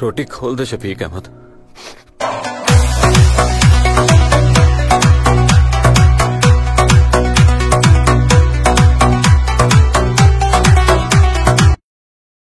रोटी खोल दे शफीक अहमद।